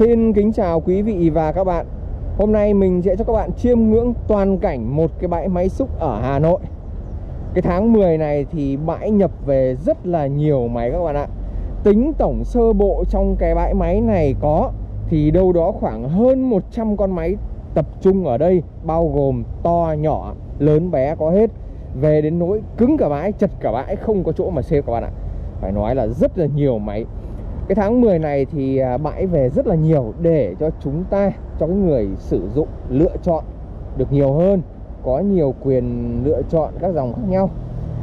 Xin kính chào quý vị và các bạn. Hôm nay mình sẽ cho các bạn chiêm ngưỡng toàn cảnh một cái bãi máy xúc ở Hà Nội. Cái tháng 10 này thì bãi nhập về rất là nhiều máy các bạn ạ. Tính tổng sơ bộ trong cái bãi máy này có Thì đâu đó khoảng hơn 100 con máy tập trung ở đây Bao gồm to, nhỏ, lớn, bé có hết. Về đến nỗi cứng cả bãi, chật cả bãi, không có chỗ mà xếp các bạn ạ. Phải nói là rất là nhiều máy cái tháng 10 này thì à, bãi về rất là nhiều để cho chúng ta cho cái người sử dụng lựa chọn được nhiều hơn có nhiều quyền lựa chọn các dòng khác nhau.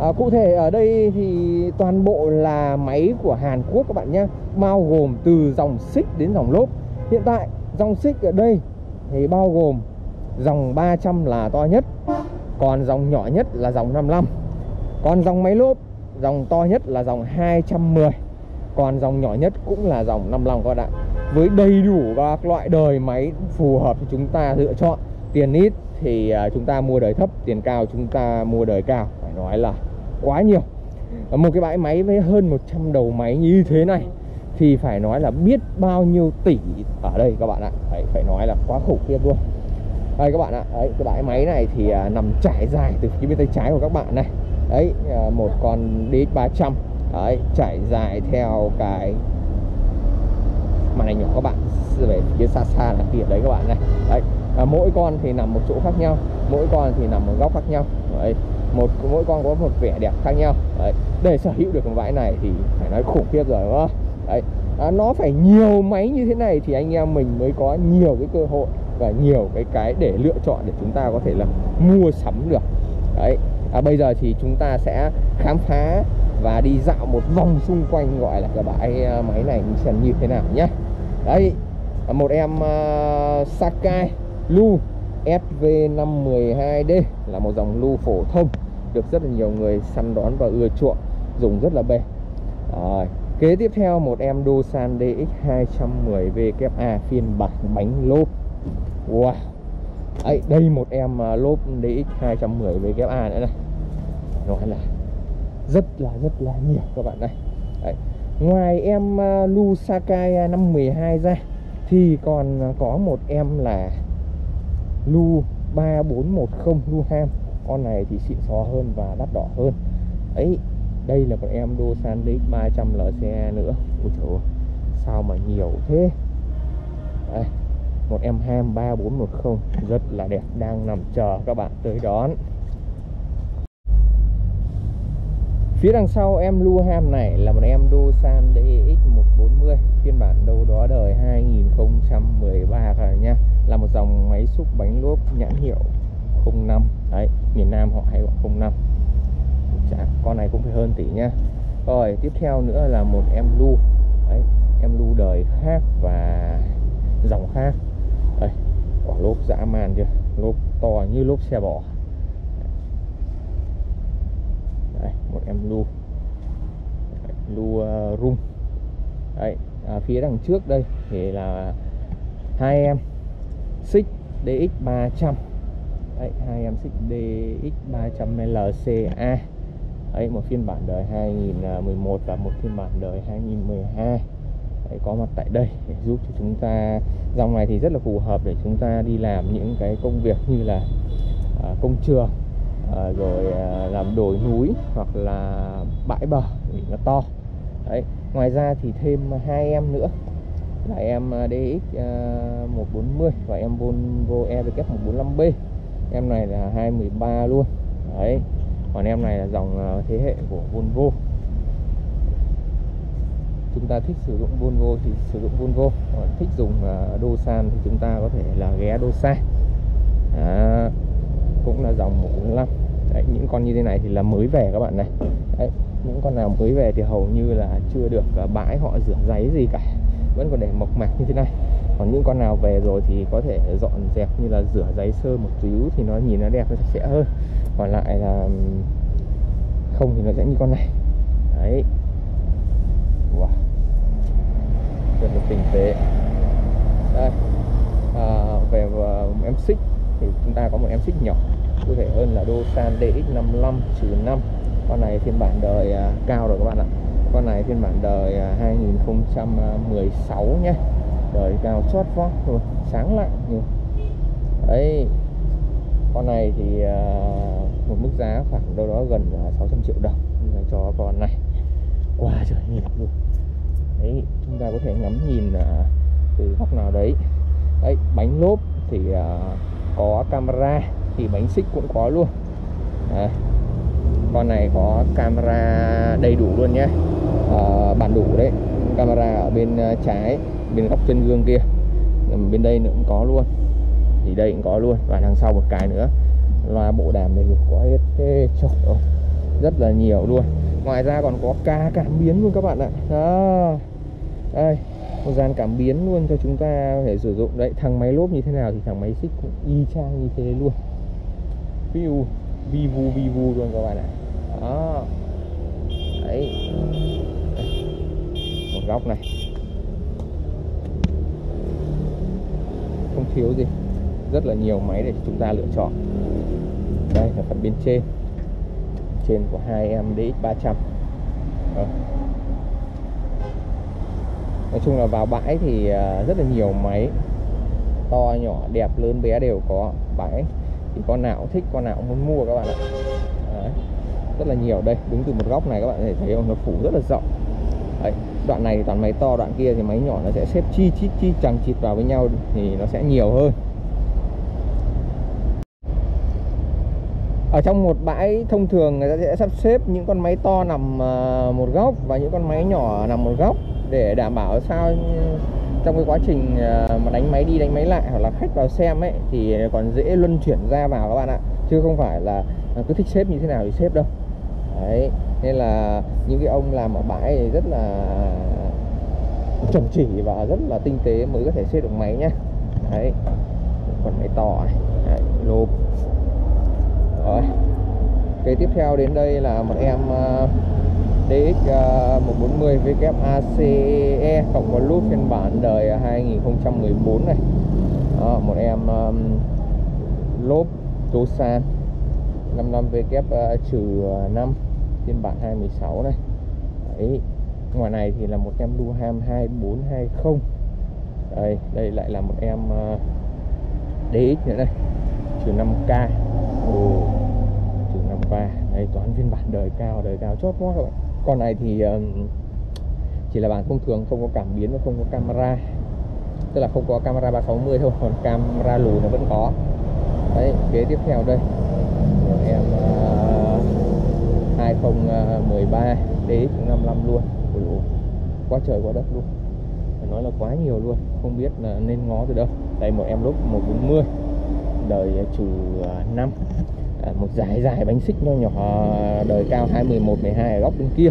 À, cụ thể ở đây thì toàn bộ là máy của Hàn Quốc các bạn nhé bao gồm từ dòng xích đến dòng lốp. Hiện tại dòng xích ở đây thì bao gồm dòng 300 là to nhất còn dòng nhỏ nhất là dòng 55 còn dòng máy lốp dòng to nhất là dòng 210 còn dòng nhỏ nhất cũng là dòng 55 các bạn ạ. Với đầy đủ các loại đời máy phù hợp cho chúng ta lựa chọn. Tiền ít thì à, chúng ta mua đời thấp tiền cao chúng ta mua đời cao. Phải nói là quá nhiều. Một cái bãi máy với hơn 100 đầu máy như thế này thì phải nói là biết bao nhiêu tỷ ở đây các bạn ạ. Đấy, phải nói là quá khủng khiếp luôn. Đây các bạn ạ. Đấy cái bãi máy này thì à, nằm trải dài từ phía bên tay trái của các bạn này. Đấy à, một con DX300 đấy chảy dài theo cái màn hình nhỏ các bạn. Về phía xa xa là kia đấy các bạn này. Đấy à, mỗi con thì nằm một chỗ khác nhau. Mỗi con thì nằm một góc khác nhau. Đấy một mỗi con có một vẻ đẹp khác nhau. Đấy để sở hữu được cái vãi này thì phải nói khủng khiếp rồi đúng không? Đấy à, nó phải nhiều máy như thế này thì anh em mình mới có nhiều cái cơ hội và nhiều cái cái để lựa chọn để chúng ta có thể là mua sắm được. Đấy à, bây giờ thì chúng ta sẽ khám phá và đi dạo một vòng xung quanh gọi là cái bãi ờ, máy này xem như thế nào nhé đây một em uh, Sakai Lu SV512D là một dòng lu phổ thông được rất là nhiều người săn đón và ưa chuộng dùng rất là bền. Rồi kế tiếp theo một em Dosan DX210 VKA phiên bản bánh lốp. Wow! Đây, đây một em uh, lốp DX210 VKA nữa này. Nói là rất là rất là nhiều các bạn này. Đấy. ngoài em uh, Lu Sakai à, 512 ra thì còn à, có một em là Lu 3410 Lu Ham. Con này thì xịn xò hơn và đắt đỏ hơn. Ấy đây là một em Dosan DX300 LCE nữa. Ôi trời ơi sao mà nhiều thế? Đây một em ham 3410 rất là đẹp đang nằm chờ các bạn tới đón. Phía đằng sau em Lu Ham này là một em Dosan DX140 phiên bản đâu đó đời 2013 rồi nha. Là một dòng máy xúc bánh lốp nhãn hiệu 05 đấy miền Nam họ hay gọi 05 Chà, con này cũng phải hơn tỷ nha rồi tiếp theo nữa là một em Lu. Đấy em Lu đời khác và dòng khác. Đây quả lốp dã man chưa? Lốp to như lốp xe bò. Một em lu. Lu à, rung, đấy à, phía đằng trước đây thì là hai em. Xích DX 300 đấy hai em xích DX 300 LCA đấy một phiên bản đời 2011 và một phiên bản đời 2012 đấy, có mặt tại đây để giúp cho chúng ta dòng này thì rất là phù hợp để chúng ta đi làm những cái công việc như là à, công trường à, rồi à, làm đồi núi hoặc là bãi bờ vì nó to. Đấy ngoài ra thì thêm hai em nữa. Là em DX à, 140 à, và em Volvo EVK 145B em này là 213 luôn. Đấy còn em này là dòng à, thế hệ của Volvo. Chúng ta thích sử dụng Volvo thì sử dụng Volvo còn thích dùng à, Dosan thì chúng ta có thể là ghé Dosan à, cũng là dòng 145 Đấy, những con như thế này thì là mới về các bạn này. Đấy, những con nào mới về thì hầu như là chưa được à, bãi họ rửa giấy gì cả. Vẫn còn để mộc mạc như thế này. Còn những con nào về rồi thì có thể dọn dẹp như là rửa giấy sơ một xíu thì nó nhìn nó đẹp nó sạch sẽ hơn. Còn lại là không thì nó sẽ như con này. Đấy. Wow. rất là tinh tế. Đây. À, về à, em xích thì chúng ta có một em xích nhỏ cụ thể hơn là Dosan DX55 trừ 5 con này phiên bản đời à, cao rồi các bạn ạ. Con này phiên bản đời à, uh, 2016 nhé. Đời cao chót vót rồi sáng lạng nhiều đấy. Con này thì à, một mức giá khoảng đâu đó gần 600 triệu đồng. Nhưng cho con này quá trời nhìn luôn. Đấy chúng ta có thể ngắm nhìn từ góc nào đấy. Đấy bánh lốp thì uh, có camera thì bánh xích cũng có luôn. À, con này có camera đầy đủ luôn nhé. À, bản đủ đấy. Camera ở bên ờ, trái bên góc chân gương kia. Ừ, bên đây nữa cũng có luôn. Thì đây cũng có luôn. Và đằng sau một cái nữa. Loa bộ đàm đầy đủ có hết. Thế trời ơi. Rất là nhiều luôn. Ngoài ra còn có ca cảm biến luôn các bạn ạ. Đó. Đây một dàn cảm biến luôn cho chúng ta có thể sử dụng. Đấy, thằng máy lốp như thế nào thì thằng máy xích cũng y chang như thế luôn. View vivu vivu luôn các bạn ạ. Đó. Đấy. Một góc này. Không thiếu gì. Rất là nhiều máy để chúng ta lựa chọn. Đây, là phần bên trên. Trên của hai em DX300 Đó. Nói chung là vào bãi thì à, rất là nhiều máy, to, nhỏ, đẹp, lớn, bé đều có, bãi thì con nào cũng thích con nào cũng muốn mua các bạn ạ Đấy. rất là nhiều đây, đứng từ một góc này các bạn có thể thấy nó phủ rất là rộng Đấy. đoạn này thì toàn máy to, đoạn kia thì máy nhỏ nó sẽ xếp chi, chít chi chằng chịt vào với nhau thì nó sẽ nhiều hơn ở trong một bãi thông thường người ta sẽ sắp xếp những con máy to nằm ờ, một góc và những con máy nhỏ nằm một góc để đảm bảo sao trong cái quá trình ờ, mà đánh máy đi đánh máy lại hoặc là khách vào xem ấy thì còn dễ luân chuyển ra vào các bạn ạ. Chứ không phải là ờ, cứ thích xếp như thế nào thì xếp đâu. Đấy nên là những cái ông làm ở bãi rất là chuẩn chỉ và rất là tinh tế mới có thể xếp được máy nhá. Đấy còn máy to này đấy, lốp rồi. Cái tiếp theo đến đây là một em uh, DX uh, 140 WACE cộng có lút phiên bản đời 2014 này. Đó, một em um, lốp Tosan 55 W trừ ờ, 5 phiên bản 2016 này. Đấy. ngoài này thì là một em Duham 2420 đây đây lại là một em ờ, uh, DX nữa đây trừ 5k Ồ, trừ 53 đây toán phiên bản đời cao đời cao chót quá các bạn. Con này thì um, chỉ là bản thông thường không có cảm biến và không có camera. Tức là không có camera 360 thôi còn camera lùi nó vẫn có. Đấy kế tiếp theo đây. Em uh, 2013 DX55 luôn. Ôi dồi, quá trời quá đất luôn. Phải nói là quá nhiều luôn không biết là nên ngó từ đâu. Đây một em lúc 140 đời chủ à, 5 à, một dải dài bánh xích nho nhỏ à, đời cao 211 12 ở góc bên kia.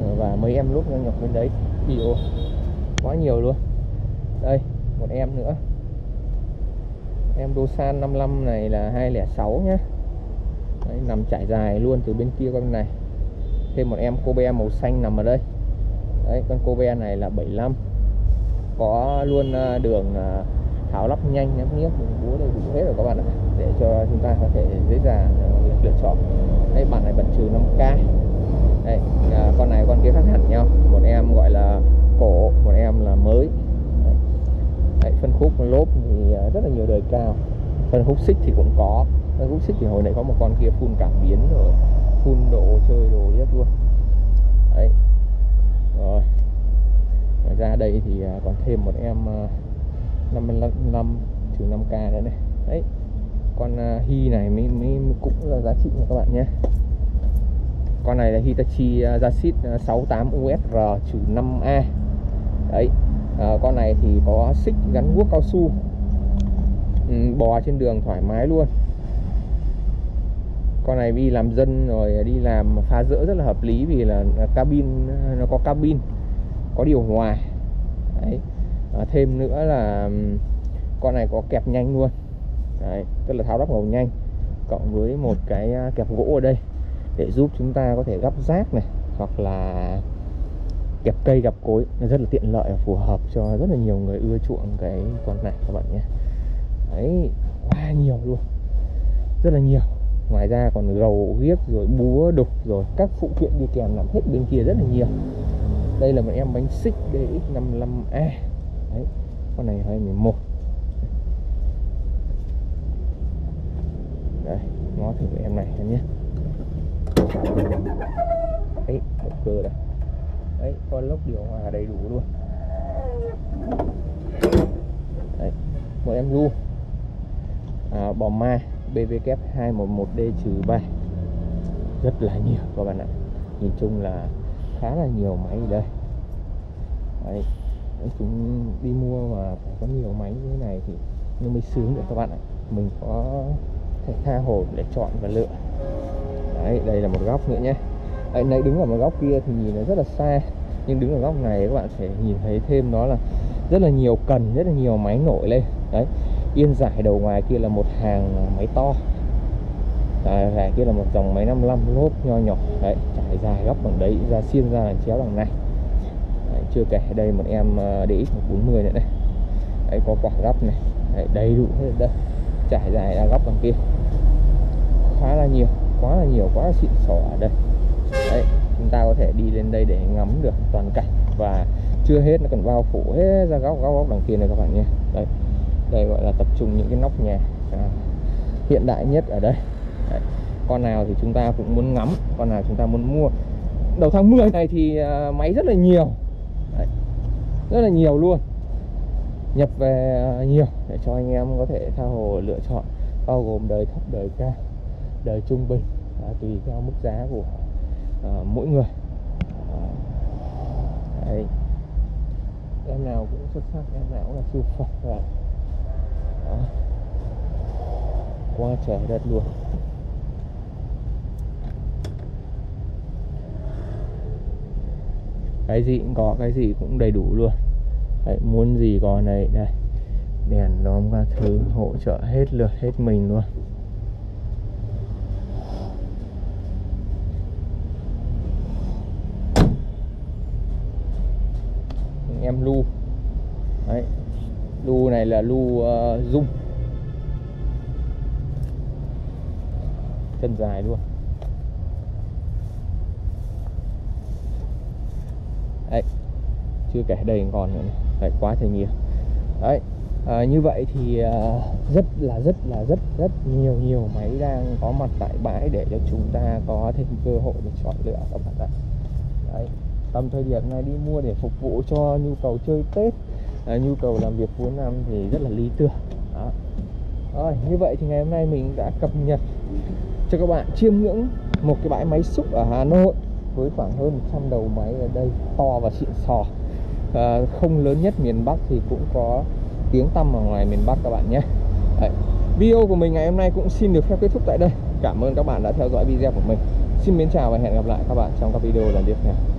Ờ, và mấy em lúc nho nhỏ bên đấy. Io quá nhiều luôn. Đây một em nữa. Em Dosan 55 này là 206 nhá. Đấy, nằm trải dài luôn từ bên kia qua bên này. Thêm một em Kobe màu xanh nằm ở đây. Đấy con Kobe này là 75 có luôn đường tháo lắp nhanh nhắm nhiếp búa đầy đủ hết rồi các bạn ạ. Để cho chúng ta có thể dễ dàng ờ, lựa chọn. Đây bản này bật trừ 5k đây à, con này con kia khác hẳn nhau. Một em gọi là cổ một em là mới. Đấy. Đấy, phân khúc lốp thì ờ, rất là nhiều đời cao. Phân khúc xích thì cũng có. Phân khúc xích thì hồi nãy có một con kia phun cảm biến rồi phun độ chơi đồ nhất luôn. Đấy. Rồi. Ngoài ra đây thì à, còn thêm một em à, 55 trừ 5k nữa này đấy. Con uh, Hi này mới, mới cũng là giá trị nha các bạn nhé. Con này là Hitachi uh, 68 USR trừ 5A đấy à, con này thì có xích gắn guốc cao su. Ừ, bò trên đường thoải mái luôn. Con này đi làm dân rồi đi làm phá rỡ rất là hợp lý vì là à, cabin à, nó có cabin có điều hòa. Đấy thêm nữa là con này có kẹp nhanh luôn. Đấy, tức là tháo lắp ngầu nhanh cộng với một cái kẹp gỗ ở đây để giúp chúng ta có thể gắp rác này hoặc là kẹp cây gặp cối. Rất là tiện lợi và phù hợp cho rất là nhiều người ưa chuộng cái con này các bạn nhé. Đấy quá nhiều luôn. Rất là nhiều. Ngoài ra còn gầu ghiếc rồi búa đục rồi các phụ kiện đi kèm làm hết bên kia rất là nhiều. Đây là một em bánh xích DX55A đấy con này 2011 đây ngó thử em này em nhé. Đấy động cơ đây. Đấy con lốc điều hòa đầy đủ luôn. Đấy một em lu à, bò ma BVK 211D trừ 3 rất là nhiều các bạn ạ. Nhìn chung là khá là nhiều máy đây. Đấy chúng đi mua mà phải có nhiều máy như thế này thì nó mới sướng được các bạn ạ. Mình có thể tha hồ để chọn và lựa. Đấy đây là một góc nữa nhé. Đấy, nãy đứng ở một góc kia thì nhìn nó rất là xa nhưng đứng ở góc này các bạn sẽ nhìn thấy thêm đó là rất là nhiều cần rất là nhiều máy nổi lên. Đấy yên giải đầu ngoài kia là một hàng máy to. À, kia là một dòng máy 55 lốp nho nhỏ. Đấy trải dài góc bằng đấy ra xiên ra là chéo đằng này chưa kể. Đây một em ờ, DX 140 nữa này. Đấy có quả gấp này. Đấy, đầy đủ hết đây trải dài ra góc đằng kia. Khá là nhiều quá là nhiều quá là xịn sò ở đây. Đấy chúng ta có thể đi lên đây để ngắm được toàn cảnh. Và chưa hết nó còn bao phủ hết ra góc góc góc đằng kia này các bạn nhé. Đây đây gọi là tập trung những cái nóc nhà à, hiện đại nhất ở đây. Đấy. con nào thì chúng ta cũng muốn ngắm con nào chúng ta muốn mua. Đầu tháng 10 này thì uh, máy rất là nhiều rất là nhiều luôn nhập về à, nhiều để cho anh em có thể tha hồ lựa chọn bao gồm đời thấp đời cao đời trung bình à, tùy theo mức giá của à, mỗi người Đấy. em nào cũng xuất sắc em nào cũng là siêu phẩm và à, đó. quá trời đất luôn cái gì cũng có cái gì cũng đầy đủ luôn. Đấy, muốn gì có này đây. Đèn đóm các thứ hỗ trợ hết lượt hết mình luôn. Em lu. Đấy. lu này là lu uh, dung. Chân dài luôn. Đấy chưa kể đây còn nữa này. quá trời nhiều đấy à, như vậy thì à, rất là rất là rất rất nhiều nhiều máy đang có mặt tại bãi để cho chúng ta có thêm cơ hội để chọn lựa các bạn ạ đấy tầm thời điểm này đi mua để phục vụ cho nhu cầu chơi tết à, nhu cầu làm việc cuối năm thì rất là lý tưởng đó. Rồi, như vậy thì ngày hôm nay mình đã cập nhật cho các bạn chiêm ngưỡng một cái bãi máy xúc ở Hà Nội với khoảng hơn 100 đầu máy ở đây to và xịn sò. À, không lớn nhất miền Bắc thì cũng có tiếng tăm ở ngoài miền Bắc các bạn nhé. Đấy. video của mình ngày hôm nay cũng xin được phép kết thúc tại đây. Cảm ơn các bạn đã theo dõi video của mình. Xin mến chào và hẹn gặp lại các bạn trong các video lần tiếp theo.